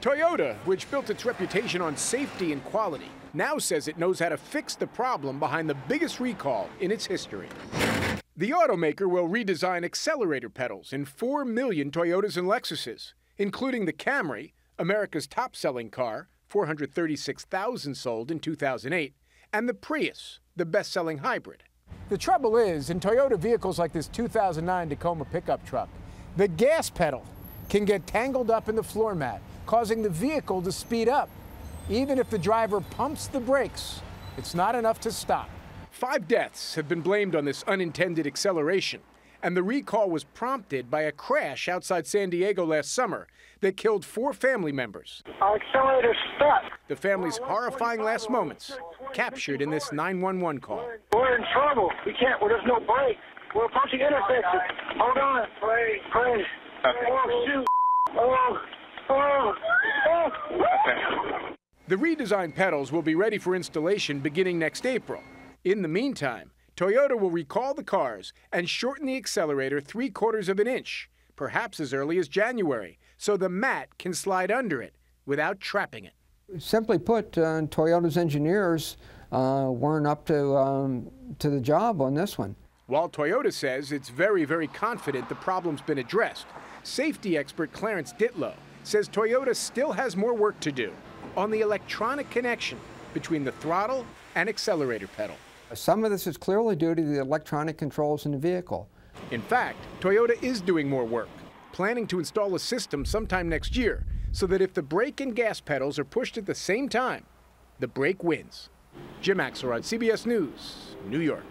Toyota, which built its reputation on safety and quality, now says it knows how to fix the problem behind the biggest recall in its history. The automaker will redesign accelerator pedals in 4 million Toyotas and Lexuses, including the Camry, America's top selling car, 436,000 sold in 2008, and the Prius, the best selling hybrid. The trouble is, in Toyota vehicles like this 2009 Tacoma pickup truck, the gas pedal can get tangled up in the floor mat causing the vehicle to speed up. Even if the driver pumps the brakes, it's not enough to stop. Five deaths have been blamed on this unintended acceleration, and the recall was prompted by a crash outside San Diego last summer that killed four family members. Our accelerator's stuck. The family's horrifying last moments captured in this 911 call. We're in trouble. We can't. Well, there's no brake. We're approaching intersection. Hold on. Pray, pray. Oh, shoot. Oh. The redesigned pedals will be ready for installation beginning next April. In the meantime, Toyota will recall the cars and shorten the accelerator three quarters of an inch, perhaps as early as January, so the mat can slide under it without trapping it. Simply put, uh, Toyota's engineers uh, weren't up to, um, to the job on this one. While Toyota says it's very, very confident the problem's been addressed, safety expert Clarence Ditlow says Toyota still has more work to do on the electronic connection between the throttle and accelerator pedal. Some of this is clearly due to the electronic controls in the vehicle. In fact, Toyota is doing more work, planning to install a system sometime next year so that if the brake and gas pedals are pushed at the same time, the brake wins. Jim Axelrod, CBS News, New York.